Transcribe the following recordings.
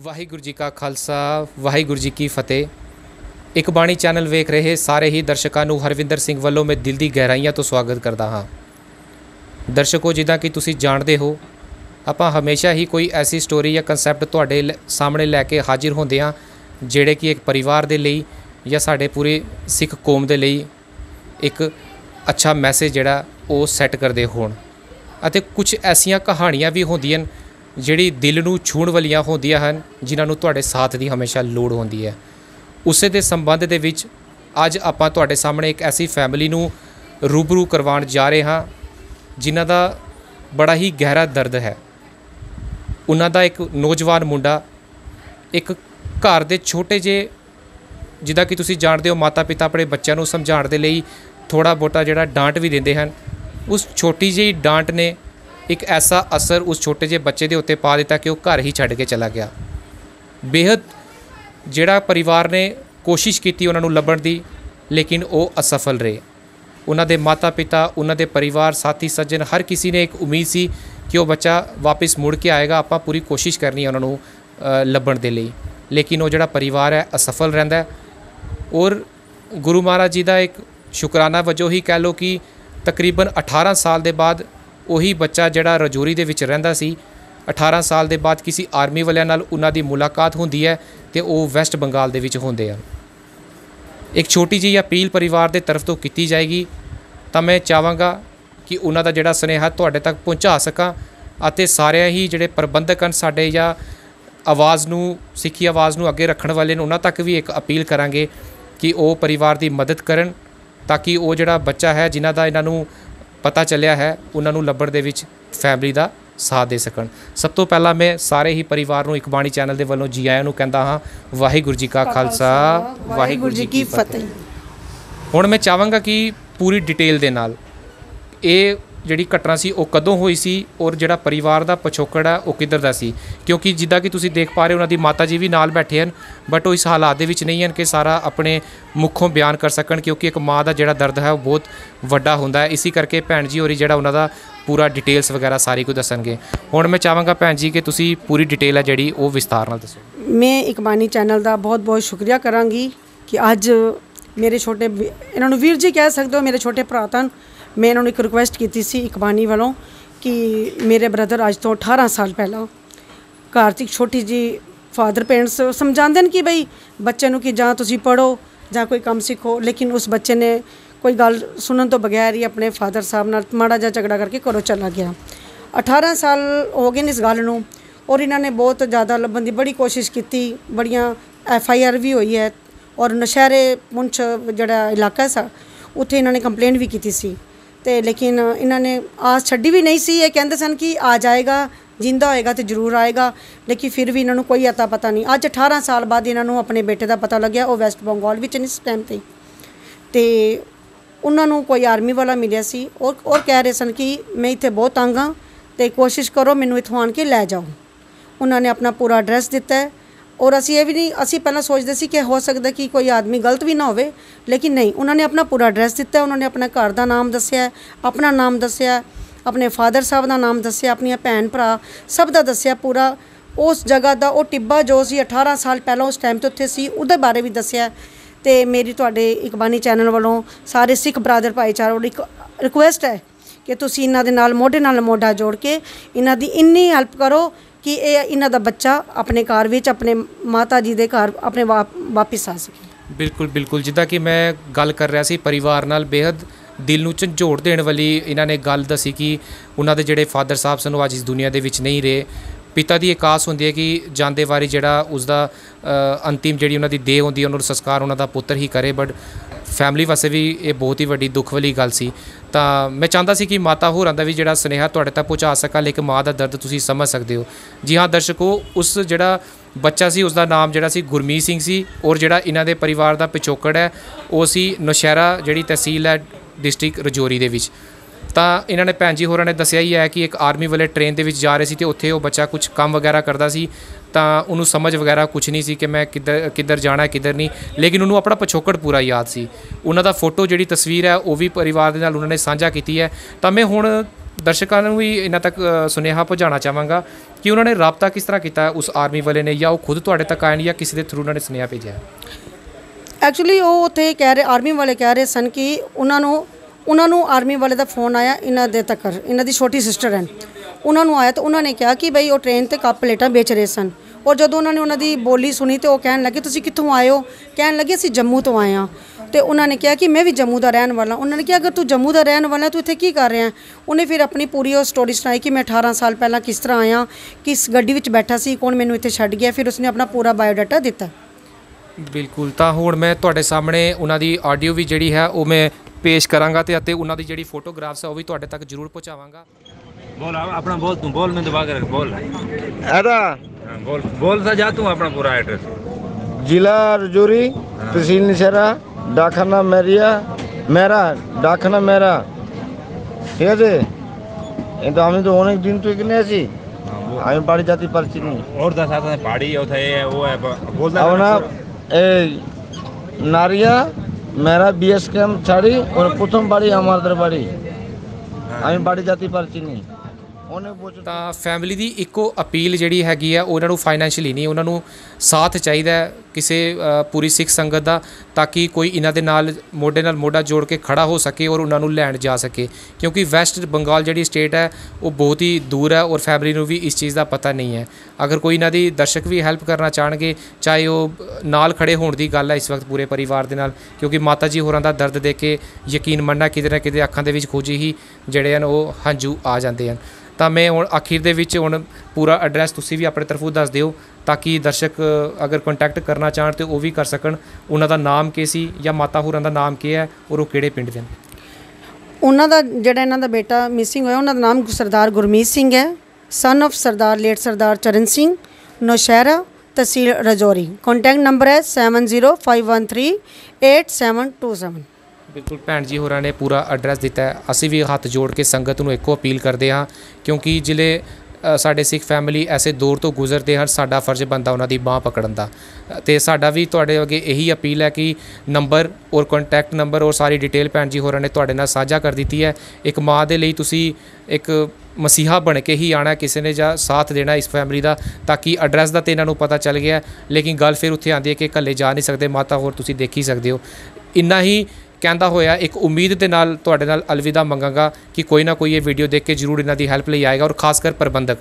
ਵਾਹਿਗੁਰੂ ਜੀ ਕਾ ਖਾਲਸਾ, ਵਾਹਿਗੁਰੂ ਜੀ ਕੀ ਫਤਿਹ। ਇੱਕ ਬਾਣੀ ਚੈਨਲ ਵੇਖ ਰਹੇ ਸਾਰੇ ਹੀ ਦਰਸ਼ਕਾਂ ਨੂੰ ਹਰਵਿੰਦਰ ਸਿੰਘ ਵੱਲੋਂ ਮੈਂ ਦਿਲ ਦੀ ਗਹਿਰਾਈਆਂ ਤੋਂ ਸਵਾਗਤ ਕਰਦਾ ਹਾਂ। ਦਰਸ਼ਕੋ, ਜਿੱਦਾਂ ਕਿ ਤੁਸੀਂ ਜਾਣਦੇ ਹੋ, ਆਪਾਂ ਹਮੇਸ਼ਾ ਹੀ ਕੋਈ ਐਸੀ ਸਟੋਰੀ ਜਾਂ ਕਨਸੈਪਟ ਤੁਹਾਡੇ ਲ- ਸਾਹਮਣੇ ਲੈ ਕੇ ਹਾਜ਼ਰ ਹੁੰਦੇ ਹਾਂ, ਜਿਹੜੇ ਕਿ ਇੱਕ ਪਰਿਵਾਰ ਦੇ ਲਈ ਜਾਂ ਸਾਡੇ ਪੂਰੇ ਸਿੱਖ ਕੌਮ ਦੇ ਲਈ ਇੱਕ ਅੱਛਾ ਮੈਸੇਜ ਜਿਹੜਾ ਉਹ ਸੈੱਟ ਕਰਦੇ ਹੋਣ। ਅਤੇ ਕੁਝ ਐਸੀਆਂ ਕਹਾਣੀਆਂ ਵੀ ਹੁੰਦੀਆਂ ਹਨ ਜਿਹੜੀ ਦਿਲ ਨੂੰ ਛੂਹਣ ਵਾਲੀਆਂ ਹੁੰਦੀਆਂ ਹਨ, ਜਿਨ੍ਹਾਂ ਨੂੰ ਤੁਹਾਡੇ ਸਾਥ ਦੀ ਹਮੇਸ਼ਾ ਲੋੜ ਹੁੰਦੀ ਹੈ। ਉਸੇ ਦੇ ਸੰਬੰਧ ਦੇ ਵਿੱਚ ਅੱਜ ਆਪਾਂ ਤੁਹਾਡੇ ਸਾਹਮਣੇ ਇੱਕ ਐਸੀ ਫੈਮਿਲੀ ਨੂੰ ਰੂਬਰੂ ਕਰਵਾਉਣ ਜਾ ਰਹੇ ਹਾਂ, ਜਿਨ੍ਹਾਂ ਦਾ ਬੜਾ ਹੀ ਗਹਿਰਾ ਦਰਦ ਹੈ। ਉਹਨਾਂ ਦਾ ਇੱਕ ਨੌਜਵਾਨ ਮੁੰਡਾ, ਇੱਕ ਘਰ ਦੇ ਛੋਟੇ ਜਿਹੇ, ਜਿੱਦਾਂ ਕਿ ਤੁਸੀਂ ਜਾਣਦੇ ਹੋ ਮਾਤਾ ਪਿਤਾ ਆਪਣੇ ਬੱਚਿਆਂ ਨੂੰ ਸਮਝਾਉਣ ਦੇ ਲਈ ਥੋੜਾ ਬੋਟਾ ਜਿਹੜਾ ਡਾਂਟ ਵੀ ਦਿੰਦੇ ਹਨ। ਉਸ ਛੋਟੀ ਜਿਹੀ ਡਾਂਟ ਨੇ ਇੱਕ ਐਸਾ ਅਸਰ ਉਸ ਛੋਟੇ ਜਿਹੇ ਬੱਚੇ ਦੇ ਉੱਤੇ ਪਾ ਦਿੱਤਾ ਕਿ ਉਹ ਘਰ ਹੀ ਛੱਡ ਕੇ ਚਲਾ ਗਿਆ। ਬੇਹੱਦ ਜਿਹੜਾ ਪਰਿਵਾਰ ਨੇ ਕੋਸ਼ਿਸ਼ ਕੀਤੀ ਉਹਨਾਂ ਨੂੰ ਲੱਭਣ ਦੀ, ਲੇਕਿਨ ਉਹ ਅਸਫਲ ਰਹੇ। ਉਹਨਾਂ ਦੇ ਮਾਤਾ ਪਿਤਾ ਉਹਨਾਂ ਦੇ ਪਰਿਵਾਰ ਸਾਥੀ ਸੱਜਣ ਹਰ ਕਿਸੇ ਨੇ ਇੱਕ ਉਮੀਦ ਸੀ ਕਿ ਉਹ ਬੱਚਾ ਵਾਪਸ ਮੁੜ ਕੇ ਆਏਗਾ। ਆਪਾਂ ਪੂਰੀ ਕੋਸ਼ਿਸ਼ ਕਰਨੀ ਹੈ ਉਹਨਾਂ ਨੂੰ ਲੱਭਣ ਦੇ ਲਈ। ਲੇਕਿਨ ਉਹ ਜਿਹੜਾ ਪਰਿਵਾਰ ਹੈ, ਅਸਫਲ ਰਹਿੰਦਾ ਔਰ ਗੁਰੂ ਮਹਾਰਾਜ ਜੀ ਦਾ ਇੱਕ ਸ਼ੁਕਰਾਨਾ ਵਜੋਂ ਹੀ ਕਹਿ ਲਓ ਕਿ ਤਕਰੀਬਨ 18 ਸਾਲ ਦੇ ਬਾਅਦ ਉਹੀ ਬੱਚਾ ਜਿਹੜਾ ਰਜੌਰੀ ਦੇ ਵਿੱਚ ਰਹਿੰਦਾ ਸੀ। 18 ਸਾਲ ਦੇ ਬਾਅਦ ਕਿਸੇ ਆਰਮੀ ਵਾਲਿਆਂ ਨਾਲ ਉਹਨਾਂ ਦੀ ਮੁਲਾਕਾਤ ਹੁੰਦੀ ਹੈ ਤੇ ਉਹ ਵੈਸਟ ਬੰਗਾਲ ਦੇ ਵਿੱਚ ਹੁੰਦੇ ਹਨ ਇੱਕ ਛੋਟੀ ਜਿਹੀ ਅਪੀਲ ਪਰਿਵਾਰ ਦੇ ਤਰਫ ਤੋਂ ਕੀਤੀ ਜਾਏਗੀ। ਤਾਂ ਮੈਂ ਚਾਹਾਂਗਾ ਕਿ ਉਹਨਾਂ ਦਾ ਜਿਹੜਾ ਸੁਨੇਹਾ ਤੁਹਾਡੇ ਤੱਕ ਪਹੁੰਚਾ ਸਕਾਂ ਅਤੇ ਸਾਰਿਆਂ ਹੀ ਜਿਹੜੇ ਪ੍ਰਬੰਧਕ ਹਨ ਸਾਡੇ ਜਾਂ ਆਵਾਜ਼ ਨੂੰ, ਸਿੱਖੀ ਆਵਾਜ਼ ਨੂੰ ਅੱਗੇ ਰੱਖਣ ਵਾਲੇ ਨੇ, ਉਹਨਾਂ ਤੱਕ ਵੀ ਇੱਕ ਅਪੀਲ ਕਰਾਂਗੇ ਕਿ ਉਹ ਪਰਿਵਾਰ ਦੀ ਮਦਦ ਕਰਨ ਤਾਂ ਕਿ ਉਹ ਜਿਹੜਾ ਬੱਚਾ ਹੈ, ਜਿਨ੍ਹਾਂ ਦਾ ਇਹਨਾਂ ਨੂੰ ਪਤਾ ਚੱਲਿਆ ਹੈ ਉਹਨਾਂ ਨੂੰ ਲੱਭਣ ਦੇ ਵਿੱਚ ਫੈਮਿਲੀ ਦਾ ਸਾਥ ਦੇ ਸਕਣ। ਸਭ ਤੋਂ ਪਹਿਲਾਂ ਮੈਂ ਸਾਰੇ ਹੀ ਪਰਿਵਾਰ ਨੂੰ ਇੱਕ ਬਾਣੀ ਚੈਨਲ ਦੇ ਵੱਲੋਂ ਜੀ ਆਇਆਂ ਨੂੰ ਕਹਿੰਦਾ ਹਾਂ ਵਾਹਿਗੁਰੂ ਜੀ ਕਾ ਖਾਲਸਾ ਵਾਹਿਗੁਰੂ ਜੀ ਕੀ ਫਤਿਹ। ਹੁਣ ਮੈਂ ਚਾਹਾਂਗਾ ਕਿ ਪੂਰੀ ਡਿਟੇਲ ਦੇ ਨਾਲ ਇਹ ਜਿਹੜੀ ਘਟਨਾ ਸੀ ਉਹ ਕਦੋਂ ਹੋਈ ਸੀ ਔਰ ਜਿਹੜਾ ਪਰਿਵਾਰ ਦਾ ਪਿਛੋਕੜ ਹੈ ਉਹ ਕਿੱਧਰ ਦਾ ਸੀ? ਕਿਉਂਕਿ ਜਿੱਦਾਂ ਕਿ ਤੁਸੀਂ ਦੇਖ ਪਾ ਰਹੇ ਹੋ, ਉਹਨਾਂ ਦੀ ਮਾਤਾ ਜੀ ਵੀ ਨਾਲ ਬੈਠੇ ਹਨ ਬਟ ਉਹ ਇਸ ਹਾਲਾਤ ਦੇ ਵਿੱਚ ਨਹੀਂ ਹਨ ਕਿ ਸਾਰਾ ਆਪਣੇ ਮੁੱਖੋਂ ਬਿਆਨ ਕਰ ਸਕਣ, ਕਿਉਂਕਿ ਇੱਕ ਮਾਂ ਦਾ ਜਿਹੜਾ ਦਰਦ ਹੈ, ਉਹ ਬਹੁਤ ਵੱਡਾ ਹੁੰਦਾ ਹੈ। ਇਸੇ ਕਰਕੇ ਭੈਣ ਜੀ ਹੋਰੀ ਜਿਹੜਾ ਉਹਨਾਂ ਦਾ ਪੂਰਾ ਡਿਟੇਲਸ ਵਗੈਰਾ ਸਾਰੀ ਕੁਝ ਦੱਸਣਗੇ। ਹੁਣ ਮੈਂ ਚਾਹਾਂਗਾ ਭੈਣ ਜੀ ਕਿ ਤੁਸੀਂ ਪੂਰੀ ਡਿਟੇਲ ਹੈ ਜਿਹੜੀ, ਉਹ ਵਿਸਤਾਰ ਨਾਲ ਦੱਸੋ। ਮੈਂ ਇਕਬਾਨੀ ਚੈਨਲ ਦਾ ਬਹੁਤ-ਬਹੁਤ ਸ਼ੁਕਰੀਆ ਕਰਾਂਗੀ ਕਿ ਅੱਜ ਮੇਰੇ ਛੋਟੇ ਵੀ- ਇਹਨਾਂ ਨੂੰ ਵੀਰ ਜੀ ਕਹਿ ਸਕਦੇ ਹੋ ਮੇਰੇ ਛੋਟੇ ਭਰਾ ਤਨ ਮੈਂ ਇਹਨਾਂ ਨੂੰ ਇੱਕ ਰਿਕੁਐਸਟ ਕੀਤੀ ਸੀ ਇਕਬਾਨੀ ਵੱਲੋਂ ਕਿ ਮੇਰੇ ਬ੍ਰਦਰ ਅੱਜ ਤੋਂ 18 ਸਾਲ ਪਹਿਲਾਂ ਘਰ 'ਚ ਛੋਟੀ ਜੀ ਫਾਦਰ ਪੇਰੈਂਟਸ ਸਮਝਾਉਂਦੇ ਨੇ ਕਿ ਬਈ ਬੱਚੇ ਨੂੰ ਕਿ ਜਾਂ ਤੁਸੀਂ ਪੜੋ ਜਾਂ ਕੋਈ ਕੰਮ ਸਿੱਖੋ, ਲੇਕਿਨ ਉਸ ਬੱਚੇ ਨੇ ਕੋਈ ਗੱਲ ਸੁਣਨ ਤੋਂ ਬਗੈਰ ਹੀ ਆਪਣੇ ਫਾਦਰ ਸਾਹਿਬ ਨਾਲ ਮਾੜਾ ਜਿਹਾ ਝਗੜਾ ਕਰਕੇ ਘਰੋਂ ਚਲਾ ਗਿਆ। 18 ਸਾਲ ਹੋ ਗਏ ਨੇ ਇਸ ਗੱਲ ਨੂੰ ਔਰ ਇਹਨਾਂ ਨੇ ਬਹੁਤ ਜ਼ਿਆਦਾ ਲੱਭਣ ਦੀ ਬੜੀ ਕੋਸ਼ਿਸ਼ ਕੀਤੀ, ਬੜੀਆਂ ਐਫ ਆਈ ਆਰ ਵੀ ਹੋਈ ਹੈ ਔਰ ਨਸ਼ਹਿਰੇ ਪੁੰਛ ਜਿਹੜਾ ਇਲਾਕਾ ਸਾ, ਉੱਥੇ ਇਹਨਾਂ ਨੇ ਕੰਪਲੇਂਟ ਵੀ ਕੀਤੀ ਸੀ। ਤੇ ਲੇਕਿਨ ਇਹਨਾਂ ਨੇ ਆਸ ਛੱਡੀ ਵੀ ਨਹੀਂ ਸੀ। ਇਹ ਕਹਿੰਦੇ ਸਨ ਕਿ ਆ ਜਾਏਗਾ, ਜਿੰਦਾ ਹੋਏਗਾ ਤੇ ਜ਼ਰੂਰ ਆਏਗਾ। ਲੇਕਿਨ ਫਿਰ ਵੀ ਇਹਨਾਂ ਨੂੰ ਕੋਈ ਅਤਾ ਪਤਾ ਨਹੀਂ। ਅੱਜ 18 ਸਾਲ ਬਾਅਦ ਇਹਨਾਂ ਨੂੰ ਆਪਣੇ ਬੇਟੇ ਦਾ ਪਤਾ ਲੱਗਿਆ, ਉਹ ਵੈਸਟ ਬੰਗਾਲ ਵਿੱਚ ਨੇ ਇਸ ਟਾਈਮ ਤੇ। ਤੇ ਉਹਨਾਂ ਨੂੰ ਕੋਈ ਆਰਮੀ ਵਾਲਾ ਮਿਲਿਆ ਸੀ। ਔਰ ਔਰ ਕਹਿ ਰਹੇ ਸਨ ਕਿ ਮੈਂ ਇੱਥੇ ਬਹੁਤ ਤੰਗ ਹਾਂ ਤੇ ਕੋਸ਼ਿਸ਼ ਕਰੋ ਮੈਨੂੰ ਇੱਥੋਂ ਆਣ ਕੇ ਲੈ ਜਾਓ। ਉਹਨਾਂ ਨੇ ਆਪਣਾ ਪੂਰਾ ਐਡਰੈਸ ਦਿੱਤਾ ਔਰ ਅਸੀਂ ਇਹ ਵੀ ਨਹੀਂ, ਅਸੀਂ ਪਹਿਲਾਂ ਸੋਚਦੇ ਸੀ ਕਿ ਹੋ ਸਕਦਾ ਕਿ ਕੋਈ ਆਦਮੀ ਗਲਤ ਵੀ ਨਾ ਹੋਵੇ, ਲੇਕਿਨ ਨਹੀਂ, ਉਹਨਾਂ ਨੇ ਆਪਣਾ ਪੂਰਾ ਐਡਰੈਸ ਦਿੱਤਾ, ਉਹਨਾਂ ਨੇ ਆਪਣਾ ਘਰ ਦਾ ਨਾਮ ਦੱਸਿਆ, ਆਪਣਾ ਨਾਮ ਦੱਸਿਆ, ਆਪਣੇ ਫਾਦਰ ਸਾਹਿਬ ਦਾ ਨਾਮ ਦੱਸਿਆ, ਆਪਣੀਆਂ ਭੈਣ ਭਰਾ ਸਭ ਦਾ ਦੱਸਿਆ ਪੂਰਾ। ਉਸ ਜਗ੍ਹਾ ਦਾ ਉਹ ਟਿੱਬਾ ਜੋ ਸੀ 18 ਸਾਲ ਪਹਿਲਾਂ ਉਸ ਟਾਈਮ ਤੇ ਉੱਥੇ ਸੀ, ਉਹਦੇ ਬਾਰੇ ਵੀ ਦੱਸਿਆ। ਤੇ ਮੇਰੀ ਤੁਹਾਡੇ ਇਕਬਾਨੀ ਚੈਨਲ ਵੱਲੋਂ ਸਾਰੇ ਸਿੱਖ ਬਰਾਦਰ ਭਾਈਚਾਰੇ ਵੱਲੋਂ ਇੱਕ ਰਿਕੁਐਸਟ ਹੈ ਕਿ ਤੁਸੀਂ ਇਹਨਾਂ ਦੇ ਨਾਲ, ਮੋਢੇ ਨਾਲ ਮੋਢਾ ਜੋੜ ਕੇ ਇਹਨਾਂ ਦੀ ਇੰਨੀ ਹੈਲਪ ਕਰੋ ਕਿ ਇਹ ਇਹਨਾਂ ਦਾ ਬੱਚਾ ਆਪਣੇ ਘਰ ਵਿੱਚ, ਆਪਣੇ ਮਾਤਾ ਜੀ ਦੇ ਘਰ ਆਪਣੇ ਵਾਪ- ਵਾਪਿਸ ਆ ਸਕੇ। ਬਿਲਕੁਲ ਬਿਲਕੁਲ। ਜਿੱਦਾਂ ਕਿ ਮੈਂ ਗੱਲ ਕਰ ਰਿਹਾ ਸੀ ਪਰਿਵਾਰ ਨਾਲ ਬੇहद ਦਿਲ ਨੂੰ ਝੰਜੋੜ ਦੇਣ ਵਾਲੀ ਇਹਨਾਂ ਨੇ ਗੱਲ ਦੱਸੀ ਕਿ ਉਹਨਾਂ ਦੇ ਜਿਹੜੇ ਫਾਦਰ ਸਾਹਿਬ ਸਨ, ਉਹ ਅੱਜ ਇਸ ਦੁਨੀਆ ਦੇ ਵਿੱਚ ਨਹੀਂ ਰਹੇ। ਪਿਤਾ ਦੀ ਇੱਕ ਆਸ ਹੁੰਦੀ ਹੈ ਕਿ ਜਾਂਦੇ ਵਾਰੀ ਜਿਹੜਾ ਉਸ ਦਾ ਅੰਤਿਮ ਜਿਹੜੀ ਉਹਨਾਂ ਦੀ ਦੇਹ ਹੁੰਦੀ ਹੈ, ਉਹਨਾਂ ਨੂੰ ਸੰਸਕਾਰ ਉਹਨਾਂ ਦਾ ਪੁੱਤਰ ਹੀ ਕਰੇ ਬਟ ਫੈਮਿਲੀ ਵਾਸਤੇ ਵੀ ਇਹ ਬਹੁਤ ਹੀ ਵੱਡੀ ਦੁੱਖ ਵਾਲੀ ਗੱਲ ਸੀ। ਤਾਂ ਮੈਂ ਚਾਹੁੰਦਾ ਸੀ ਕਿ ਮਾਤਾ ਹੋਰਾਂ ਦਾ ਵੀ ਜਿਹੜਾ ਸੁਨੇਹਾ ਤੁਹਾਡੇ ਤੱਕ ਪਹੁੰਚਾ ਸਕਾਂ, ਲੇਕਿਨ ਮਾਂ ਦਾ ਦਰਦ ਤੁਸੀਂ ਸਮਝ ਸਕਦੇ ਹੋ। ਜੀ ਹਾਂ, ਦਰਸ਼ਕੋ, ਉਸ ਜਿਹੜਾ ਬੱਚਾ ਸੀ ਉਸ ਦਾ ਨਾਮ ਜਿਹੜਾ ਸੀ ਗੁਰਮੀਤ ਸਿੰਘ ਸੀ ਔਰ ਜਿਹੜਾ ਇਹਨਾਂ ਦੇ ਪਰਿਵਾਰ ਦਾ ਪਿਛੋਕੜ ਹੈ, ਉਹ ਸੀ ਨੌਸ਼ਹਿਰਾ ਜਿਹੜੀ ਤਹਿਸੀਲ ਹੈ ਡਿਸਟ੍ਰਿਕਟ ਰਜੌਰੀ ਦੇ ਵਿੱਚ। ਤਾਂ ਇਹਨਾਂ ਨੇ ਭੈਣ ਜੀ ਹੋਰਾਂ ਨੇ ਦੱਸਿਆ ਹੀ ਹੈ ਕਿ ਇੱਕ ਆਰਮੀ ਵਾਲੇ ਟ੍ਰੇਨ ਦੇ ਵਿੱਚ ਜਾ ਰਹੇ ਸੀ ਤੇ ਉੱਥੇ ਉਹ ਬੱਚਾ ਕੁਝ ਕੰਮ ਵਗੈਰਾ ਕਰਦਾ ਸੀ, ਤਾਂ ਉਹਨੂੰ ਸਮਝ ਵਗੈਰਾ ਕੁਝ ਨਹੀਂ ਸੀ ਕਿ ਮੈਂ ਕਿੱਧਰ ਕਿੱਧਰ ਜਾਣਾ ਹੈ ਕਿੱਧਰ ਨਹੀਂ। ਲੇਕਿਨ ਉਹਨੂੰ ਆਪਣਾ ਪਿਛੋਕੜ ਪੂਰਾ ਯਾਦ ਸੀ। ਉਹਨਾਂ ਦਾ ਫੋਟੋ ਜਿਹੜੀ ਤਸਵੀਰ ਹੈ, ਉਹ ਵੀ ਪਰਿਵਾਰ ਦੇ ਨਾਲ ਉਹਨਾਂ ਨੇ ਸਾਂਝਾ ਕੀਤੀ ਹੈ। ਤਾਂ ਮੈਂ ਹੁਣ ਦਰਸ਼ਕਾਂ ਨੂੰ ਵੀ ਇਹਨਾਂ ਤੱਕ ਸੁਨੇਹਾ ਪਹੁੰਚਾਉਣਾ ਚਾਹਾਂਗਾ ਕਿ ਉਹਨਾਂ ਨੇ ਰਾਬਤਾ ਕਿਸ ਤਰ੍ਹਾਂ ਕੀਤਾ ਉਸ ਆਰਮੀ ਵਾਲੇ ਨੇ ਜਾਂ ਉਹ ਖੁਦ ਤੁਹਾਡੇ ਤੱਕ ਆਏ ਜਾਂ ਕਿਸੇ ਦੇ ਥਰੂ ਉਹਨਾਂ ਨੇ ਸੁਨੇਹਾ ਭੇਜਿਆ? ਹੈ? ਐਕਚੁਅਲੀ ਉਹ ਉੱਥੇ ਕਹਿ ਰਹੇ, ਆਰਮੀ ਵਾਲੇ ਕਹਿ ਰਹੇ ਸਨ ਕਿ ਉਹਨਾਂ ਨੂੰ ਉਹਨਾਂ ਨੂੰ ਆਰਮੀ ਵਾਲੇ ਦਾ ਫੋਨ ਆਇਆ, ਇਹਨਾਂ ਦੇ ਤੱਕ, ਇਹਨਾਂ ਦੀ ਛੋਟੀ ਸਿਸਟਰ ਹੈ। ਉਹਨਾਂ ਨੂੰ ਆਇਆ ਤਾਂ ਉਹਨਾਂ ਨੇ ਕਿਹਾ ਕਿ ਬਈ ਉਹ ਟ੍ਰੇਨ ਤੇ ਕੱਪ ਪਲੇਟਾਂ ਵੇਚ ਰਹੇ ਸਨ। ਔਰ ਜਦੋਂ ਉਹਨਾਂ ਨੇ ਉਹਨਾਂ ਦੀ ਬੋਲੀ ਸੁਣੀ ਤੇ ਉਹ ਕਹਿਣ ਲੱਗੇ, ਤੁਸੀਂ ਕਿੱਥੋਂ ਆਏ ਹੋ? ਕਹਿਣ ਲੱਗੇ, ਅਸੀਂ ਜੰਮੂ ਤੋਂ ਆਏ ਹਾਂ। ਤੇ ਉਹਨਾਂ ਨੇ ਕਿਹਾ ਕਿ ਮੈਂ ਵੀ ਜੰਮੂ ਦਾ ਰਹਿਣ ਵਾਲਾ ਉਹਨਾਂ ਨੇ ਕਿਹਾ, ਅਗਰ ਤੂੰ ਜੰਮੂ ਦਾ ਰਹਿਣ ਵਾਲਾ ਤੂੰ ਇੱਥੇ ਕੀ ਕਰ ਰਿਹਾ ਉਹਨੇ ਫਿਰ ਆਪਣੀ ਪੂਰੀ ਉਹ ਸਟੋਰੀ ਸੁਣਾਈ ਕਿ ਮੈਂ 18 ਸਾਲ ਪਹਿਲਾਂ ਕਿਸ ਤਰ੍ਹਾਂ ਆਇਆ, ਕਿਸ ਗੱਡੀ ਵਿੱਚ ਬੈਠਾ ਸੀ, ਕੌਣ ਮੈਨੂੰ ਇੱਥੇ ਛੱਡ ਗਿਆ, ਫਿਰ ਉਸਨੇ ਆਪਣਾ ਪੂਰਾ ਬਾਇਓਡਾਟਾ ਦਿੱਤਾ। ਬਿਲਕੁਲ, ਤਾਂ ਹੁਣ ਮੈਂ ਤੁਹਾਡੇ ਸਾਹਮਣੇ ਉਹਨਾਂ ਦੀ ਆਡੀਓ ਵੀ ਜਿਹੜੀ ਹੈ, ਉਹ ਮੈਂ ਪੇਸ਼ ਕਰਾਂਗਾ ਤੇ ਅਤੇ ਉਹਨਾਂ ਦੀ ਜਿਹੜੀ ਫੋਟੋਗ੍ਰਾਫਸ ਹੈ ਉਹ ਵੀ ਤੁਹਾਡੇ ਤੱਕ ਜ਼ਰੂਰ ਪਹੁੰਚਾਵਾਂਗਾ बोल आप अपना बोल तू बोल में दबा के रख बोल अदा हाँ, बोल बोल सा जा तू अपना पूरा एड्रेस जिला रजौरी तहसील निशरा डाकखाना मेरिया मेरा डाकखाना मेरा ঠিক আছে কিন্তু আমি তো অনেক দিন তো এখানে আছি हाँ, वो- আমি বাড়ি যাতে পারছি না और दस आता है पहाड़ी और था ये वो है ब- बोल दा আমার নাম এই নারিয়া মেরা বিএস ক্যাম্প ছাড়ি ওর প্রথম বাড়ি আমাদের বাড়ি। আমি বাড়ি যেতে পারছি না। ਉਹਨੇ ਤਾਂ ਫੈਮਿਲੀ ਦੀ ਇੱਕੋ ਅਪੀਲ ਜਿਹੜੀ ਹੈਗੀ ਆ ਇਹਨਾਂ ਨੂੰ ਫਾਈਨੈਂਸ਼ੀਅਲੀ ਨਹੀਂ, ਉਹਨਾਂ ਨੂੰ ਸਾਥ ਚਾਹੀਦਾ ਕਿਸੇ ਪੂਰੀ ਸਿੱਖ ਸੰਗਤ ਦਾ, ਤਾਂ ਕਿ ਕੋਈ ਇਹਨਾਂ ਦੇ ਨਾਲ, ਮੋਢੇ ਨਾਲ ਮੋਢਾ ਜੋੜ ਕੇ ਖੜਾ ਹੋ ਸਕੇ ਔਰ ਉਹਨਾਂ ਨੂੰ ਲੈਣ ਜਾ ਸਕੇ। ਕਿਉਂਕਿ ਵੈਸਟ ਬੰਗਾਲ ਜਿਹੜੀ ਸਟੇਟ ਹੈ, ਉਹ ਬਹੁਤ ਹੀ ਦੂਰ ਹੈ ਔਰ ਫੈਮਿਲੀ ਨੂੰ ਵੀ ਇਸ ਚੀਜ਼ ਦਾ ਪਤਾ ਨਹੀਂ ਹੈ। ਅਗਰ ਕੋਈ ਇਹਨਾਂ ਦੀ ਦਰਸ਼ਕ ਵੀ ਹੈਲਪ ਕਰਨਾ ਚਾਹਣਗੇ, ਚਾਹੇ ਉਹ ਨਾਲ ਖੜੇ ਹੋਣ ਦੀ ਗੱਲ ਹੈ ਇਸ ਵਕਤ ਪੂਰੇ ਪਰਿਵਾਰ ਦੇ ਨਾਲ, ਕਿਉਂਕਿ ਮਾਤਾ ਜੀ ਹੋਰਾਂ ਦਾ ਦਰਦ ਦੇਖ ਕੇ ਯਕੀਨ ਮੰਨਣਾ ਕਿਤੇ ਨਾ ਕਿਤੇ ਅੱਖਾਂ ਦੇ ਵਿੱਚ ਖੋਜੀ ਹੀ ਜਿਹੜੇ ਹਨ, ਉਹ ਹੰਝੂ ਆ ਜਾਂਦੇ ਹਨ। ਤਾਂ ਮੈਂ ਹੁਣ ਅਖੀਰ ਦੇ ਵਿੱਚ ਹੁਣ ਪੂਰਾ ਐਡਰੈਸ ਤੁਸੀਂ ਵੀ ਆਪਣੇ ਤਰਫੋਂ ਦੱਸ ਦਿਓ ਤਾਂ ਕਿ ਦਰਸ਼ਕ ਅਗਰ ਕੰਟੈਕਟ ਕਰਨਾ ਚਾਹਣ ਤੇ ਉਹ ਵੀ ਕਰ ਸਕਣ। ਉਹਨਾਂ ਦਾ ਨਾਮ ਕੀ ਸੀ ਜਾਂ ਮਾਤਾ ਹੋਰਾਂ ਦਾ ਨਾਮ ਕੀ ਹੈ ਔਰ ਉਹ ਕਿਹੜੇ ਪਿੰਡ ਦੇ ਨੇ? ਉਹਨਾਂ ਦਾ ਜਿਹੜਾ ਇਹਨਾਂ ਦਾ ਬੇਟਾ ਮਿਸਿੰਗ ਹੋਇਆ, ਉਹਨਾਂ ਦਾ ਨਾਮ ਸਰਦਾਰ ਗੁਰਮੀਤ ਸਿੰਘ ਹੈ। ਸਨ of Sardar late Sardar Charan Singh, Nowshera tehsil Rajouri. Contact number ਹੈ 7051387727 ਬਿਲਕੁਲ ਭੈਣ ਜੀ ਹੋਰਾਂ ਨੇ ਪੂਰਾ ਐਡਰੈਸ ਦਿੱਤਾ ਹੈ। ਅਸੀਂ ਵੀ ਹੱਥ ਜੋੜ ਕੇ ਸੰਗਤ ਨੂੰ ਇੱਕੋ ਅਪੀਲ ਕਰਦੇ ਹਾਂ ਕਿਉਂਕਿ ਜ਼ਿਲ੍ਹੇ ਸਾਡੇ ਸਿੱਖ ਫੈਮਿਲੀ ਐਸੇ ਦੌਰ ਤੋਂ ਗੁਜ਼ਰਦੇ ਹਨ ਸਾਡਾ ਫਰਜ਼ ਬਣਦਾ ਉਹਨਾਂ ਦੀ ਬਾਹ ਪਕੜਨ ਦਾ। ਅ, ਤੇ ਸਾਡਾ ਵੀ ਤੁਹਾਡੇ ਅੱਗੇ ਇਹੀ ਅਪੀਲ ਹੈ ਕਿ ਨੰਬਰ ਔਰ ਕੰਟੈਕਟ ਨੰਬਰ ਔਰ ਸਾਰੀ ਡਿਟੇਲ ਭੈਣ ਜੀ ਹੋਰਾਂ ਨੇ ਤੁਹਾਡੇ ਨਾਲ ਸਾਂਝਾ ਕਰ ਦਿੱਤੀ ਹੈ। ਇੱਕ ਮਾਂ ਦੇ ਲਈ ਤੁਸੀਂ ਇੱਕ ਮਸੀਹਾ ਬਣ ਕੇ ਹੀ ਆਣਾ ਕਿਸੇ ਨੇ ਜਾਂ ਸਾਥ ਦੇਣਾ ਇਸ ਫੈਮਿਲੀ ਦਾ ਤਾਂ ਕਿ ਐਡਰੈਸ ਦਾ ਤੇ ਇਹਨਾਂ ਨੂੰ ਪਤਾ ਚੱਲ ਗਿਆ ਲੇਕਿਨ ਗੱਲ ਫਿਰ ਉੱਥੇ ਆਉਂਦੀ ਹੈ ਕਿ ਇਕੱਲੇ ਜਾ ਨਹੀਂ ਸਕਦੇ ਮਾਤਾ ਹੋਰ ਤੁਸੀਂ ਦੇਖ ਹੀ ਸਕਦੇ ਹੋ। ਇੰਨਾ ਹੀ ਕਹਿੰਦਾ ਹੋਇਆ ਇੱਕ ਉਮੀਦ ਦੇ ਨਾਲ ਤੁਹਾਡੇ ਨਾਲ ਅਲਵਿਦਾ ਮੰਗਾਗਾ ਕਿ ਕੋਈ ਨਾ ਕੋਈ ਇਹ ਵੀਡੀਓ ਦੇਖ ਕੇ ਜ਼ਰੂਰ ਇਹਨਾਂ ਦੀ ਹੈਲਪ ਲਈ ਆਏਗਾ ਔਰ ਖਾਸ ਕਰ ਪ੍ਰਬੰਧਕ।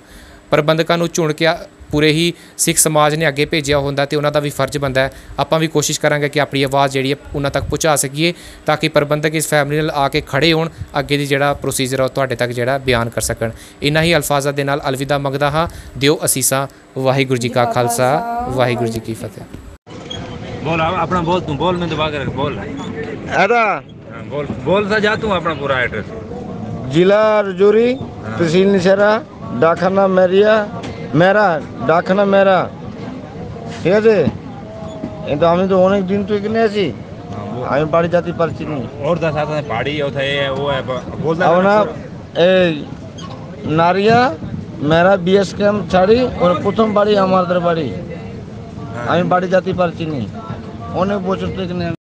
ਪ੍ਰਬੰਧਕਾਂ ਨੂੰ ਚੁਣ ਕੇ ਪੂਰੇ ਹੀ ਸਿੱਖ ਸਮਾਜ ਨੇ ਅੱਗੇ ਭੇਜਿਆ ਹੁੰਦਾ ਤੇ ਉਹਨਾਂ ਦਾ ਵੀ ਫਰਜ਼ ਬੰਦਾ ਹੈ। ਆਪਾਂ ਵੀ ਕੋਸ਼ਿਸ਼ ਕਰਾਂਗੇ ਕਿ ਆਪਣੀ ਆਵਾਜ਼ ਜਿਹੜੀ ਹੈ ਉਹਨਾਂ ਤੱਕ ਪਹੁੰਚਾ ਸਕੀਏ ਤਾਂ ਕਿ ਪ੍ਰਬੰਧਕ ਇਸ ਫੈਮਿਲੀ ਨਾਲ ਆ ਕੇ ਖੜੇ ਹੋਣ ਅੱਗੇ ਦੀ ਜਿਹੜਾ ਪ੍ਰੋਸੀਜਰ ਹੈ ਤੁਹਾਡੇ ਤੱਕ ਜਿਹੜਾ ਬਿਆਨ ਕਰ ਸਕਣ। ਇਨ੍ਹਾਂ ਹੀ ਅਲਫਾਜ਼ਾਂ ਦੇ ਨਾਲ ਅਲਵਿਦਾ ਮੰਗਦਾ ਹਾਂ। ਦਿਓ ਅਸੀਸਾਂ। ਵਾਹਿਗੁਰੂ ਜੀ ਕਾ ਖਾਲਸਾ। ਵਾਹਿਗੁਰੂ ਜੀ ਕੀ ਫਤਿਹ। ਬੋਲ ਆਪਣਾ ਬੋਲ ਤੂੰ ਬੋਲ ਮੈਂ ਦਬਾ ਕੇ ਬੋਲ। ਇਹਦਾ ਗੋਲ ਗੋਲ ਸਾ ਜਾ ਤੂੰ ਆਪਣਾ ਪੂਰਾ ਐਡਰੈਸ ਜ਼ਿਲ੍ਹਾ ਰਜੂਰੀ ਤਹਿਸੀਲ ਨਿਸ਼ਰਾ ਡਾਕਖਾਨਾ ਮੇਰੀਆ মেরা ডাকখানা মেরা ঠিক আছে কিন্তু আমি তো অনেক দিন তো এখানে আছি আমি বাড়ি যেতে পারছি না ওর দা সাথে বাড়ি ওথায় ও বলতে আমরা এই নারিয়া মেরা বিএস ক্যাম্প ছাড়ি ওর প্রথম বাড়ি আমাদের বাড়ি আমি বাড়ি যেতে পারছি না অনেক বছর তো এখানে